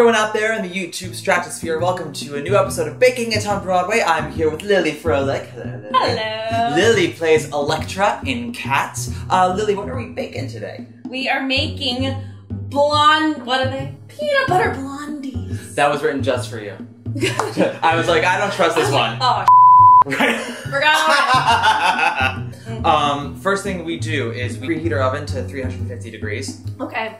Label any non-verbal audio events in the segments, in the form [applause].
everyone out there in the YouTube stratosphere. Welcome to a new episode of Baking It on Broadway. I'm here with Lili Froelich. Hello, Lili. Hello. Lili plays Electra in Cats. Uh, Lili, what are we baking today? We are making blonde. What are they? Peanut butter blondies. That was written just for you. [laughs] I was like, I don't trust this one. Oh, [laughs] forgot. [laughs] um, first thing we do is we preheat our oven to 350 degrees. okay.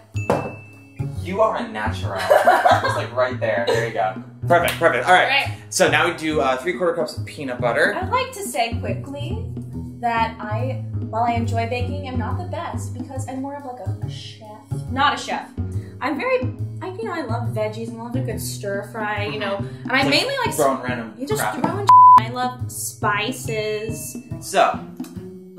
You are a natural. [laughs] Just like right there. There you go. Perfect, perfect. All right. Right. So now we do uh, three quarter cups of peanut butter. I'd like to say quickly that I, while I enjoy baking, am not the best because I'm more of like a, a chef. Not a chef. I'm very, I you know, I love veggies and I love a good stir fry. You know, and I It's like mainly like throwing random you just crap. throw in. I love spices. So,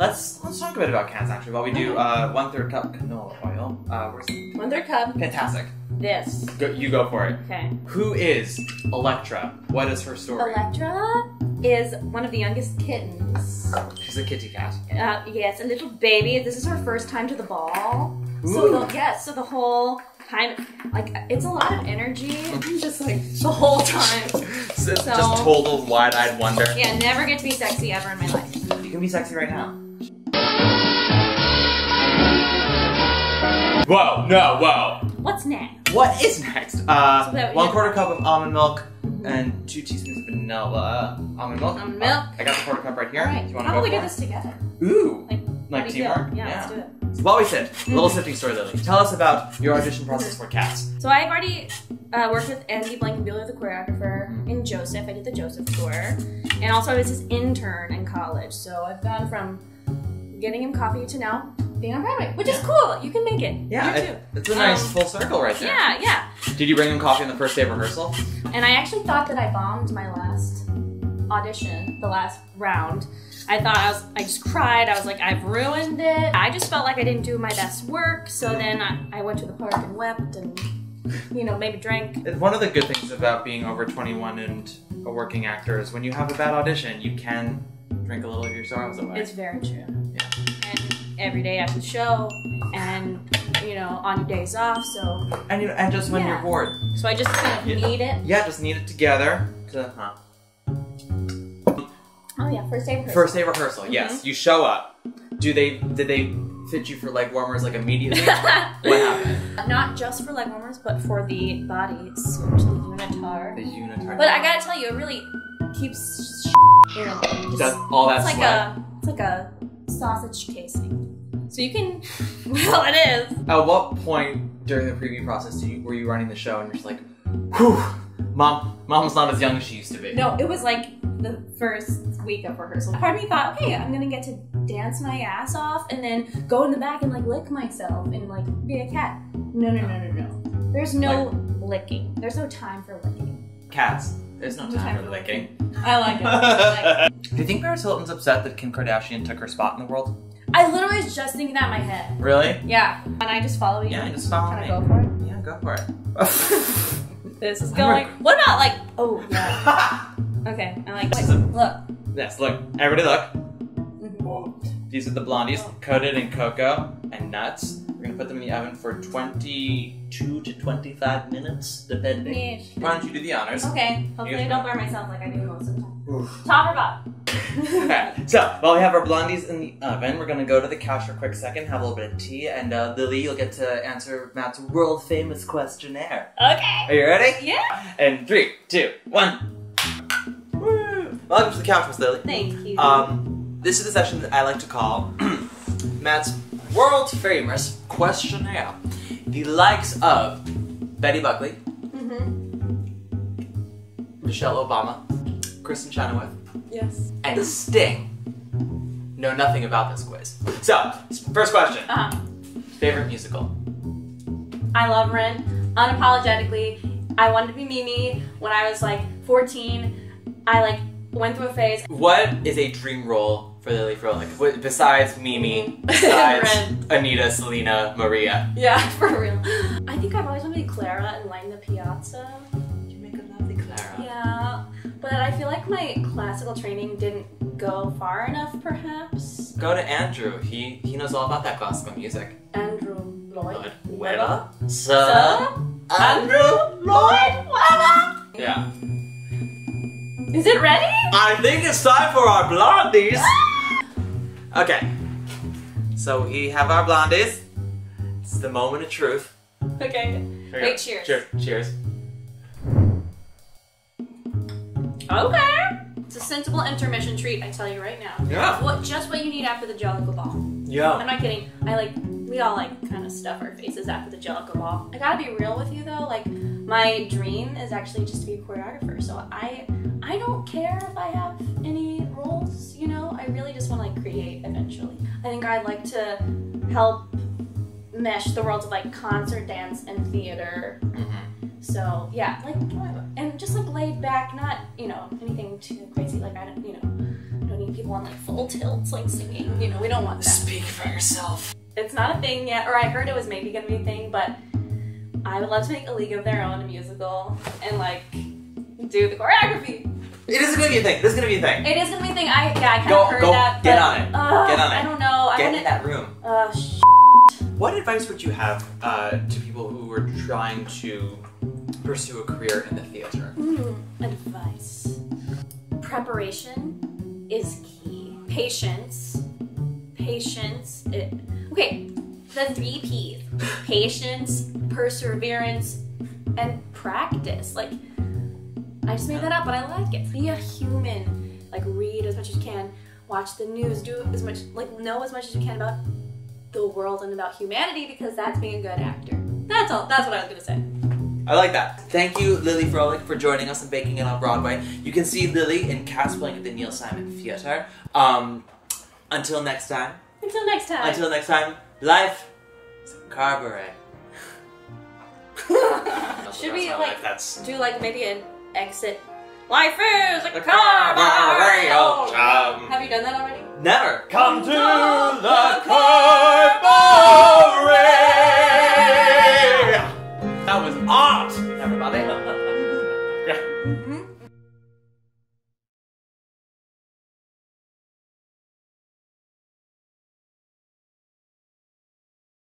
let's let's talk a bit about cats actually. While we do uh, one third cup canola oil. Uh, where's One third cup. fantastic. This. Go, you go for it. Okay. Who is Electra? What is her story? Electra is one of the youngest kittens. She's a kitty cat. Uh, yes, a little baby. This is her first time to the ball. So Ooh. the, yes, so the whole kind of like it's a lot of energy, just like the whole time. [laughs] So, So- just total wide-eyed wonder. Yeah, never get to be sexy ever in my life. You can be sexy right now. Whoa! No! Whoa! What's next? What is next? Uh, So one quarter cup of almond milk and two teaspoons of vanilla almond milk. Almond milk. Uh, I got the quarter cup right here. All right, Do you want how to about go we do this together? Ooh, Like, like how do you feel? teamwork. Yeah, let's do it. While we sit, a little sifting story, Lili. Tell us about your audition process for Cats. So I've already uh, worked with Andy Blankenbuehler, the choreographer, Mhm. in Joseph. I did the Joseph tour, and also I was his intern in college. So I've gone from getting him coffee to now being on Broadway, which is cool. You can make it. Yeah, you it- too. it's a nice Um, full circle right there. Yeah, yeah. Did you bring him coffee on the first day of rehearsal? And I actually thought that I bombed my last audition, the last round. I thought I was, I just cried. I was like, I've ruined it. I just felt like I didn't do my best work. So then I, I went to the park and wept and, you know, maybe drank. One of the good things about being over 21 and a working actor is when you have a bad audition, you can drink a little of your sorrows away. It's very true. Every day after the show, and you know, on days off. So, and, you know, and just when Yeah. you're bored. so I just kind of it. Yeah, just need it together. To, huh. Oh yeah, first day rehearsal. First day rehearsal, yes. Mm-hmm. You show up. Do they did they fit you for leg warmers like immediately? [laughs] what happened? Not just for leg warmers, but for the body suit, the unitard. The unitard. But I gotta tell you, it really keeps you know, just- Does all that it's like sweat. a it's like a sausage casing. So you can [laughs] well it is. At what point during the preview process you, were you running the show and you're just like, whew, mom, mom's not as young as she used to be. No, it was like the first week of rehearsal. Part of me thought, okay, I'm gonna get to dance my ass off and then go in the back and like lick myself and like be a cat. No no no no no. There's no licking. There's no time for licking. Cats. There's no No time time for for licking. I like it. [laughs] I, like it. Do you think Paris Hilton's upset that Kim Kardashian took her spot in the world? I literally was just thinking that in my head. Really? Yeah. And I just follow you. Yeah, just follow Can I me. go for it? Yeah, go for it. [laughs] [laughs] This is going. What about like? Oh yeah. [laughs] Okay. I like. Is a- look. yes, look. Everybody look. Mhm. These are the blondies, coated in cocoa and nuts. We're gonna put them in the oven for 22 to 25 minutes, depending. Yeah. Why don't you do the honors? Okay. Hopefully, I don't burn myself like I do most of the time. Oof. Top or bottom? Okay, [laughs] so while we have our blondies in the oven, we're gonna go to the couch for a quick second, have a little bit of tea, and uh, Lili, you'll get to answer Matt's world famous questionnaire. Okay. Are you ready? Yeah. And three, two, one. Woo. Welcome to the couch, Miss Lili. Thank you. Um, this is the session that I like to call [clears throat] Matt's world famous questionnaire. The likes of Betty Buckley, mm-hmm. Michelle Obama, Kristin Chenoweth, Yes. and the Sting know nothing about this quiz. So, first question Uh-huh. favorite musical? I love Rent unapologetically. I wanted to be Mimi when I was like 14. I like went through a phase. What is a dream role for Lili Froelich? What- Besides Mimi, [laughs] besides. Anita, Selena, Maria. Yeah, [laughs] for real. I think I've always wanted to be Clara and Light in the Piazza. But I feel like my classical training didn't go far enough, perhaps. Go to Andrew. He he knows all about that classical music. Andrew Lloyd. Good. Well, Sir? Andrew Lloyd Webber. Yeah. Is it ready? I think it's time for our blondies. Ah! okay. So we have our blondies. It's the moment of truth. Okay. Here Wait, cheers. Cheers. Cheers. Okay. It's a sensible intermission treat, I tell you right now. Yeah. What just what you need after the Jellicle Ball. Yeah. I'm not kidding. I like we all like kind of stuff our faces after the Jellicle Ball. I gotta be real with you though. Like my dream is actually just to be a choreographer. So I I don't care if I have any roles. You know, I really just want to like create eventually. I think I'd like to help mesh the worlds of like concert, dance, and theater. Mm-hmm. So yeah, like and just like laid you know anything too crazy. Like I don't you know I don't need people on like full tilts like singing. You know we don't want that. Speak for yourself. It's not a thing yet, or I heard it was maybe gonna be a thing, but I would love to make a League of Their Own musical and like do the choreography. It is gonna be a thing. This is gonna be a thing. It is gonna be a thing. I yeah I kind Go- of heard go, that. get but, on it. Uh, Get on it. I don't know. I Get haven't. in that room. Uh, sh- What advice would you have uh, to people who are trying to pursue a career in the theater? Mm, advice. Preparation is key. Patience. Patience. It, okay, the three P's patience, perseverance, and practice. Like, I just made that up, but I like it. Be a human. Like, read as much as you can, watch the news, do as much, like, know as much as you can about the world and about humanity because that's being a good actor. That's all. That's what I was gonna say. I like that. Thank you, Lili Froelich, for joining us and Baking It on Broadway. You can see Lili in Cats playing at the Neil Simon Theater. Um, until next time. Until next time. Until next time, life is a cabaret. [laughs] Should we like That's do like maybe an exit? Life is a The cabaret. cabaret, Oh, um, Have you done that already? never Come to the car.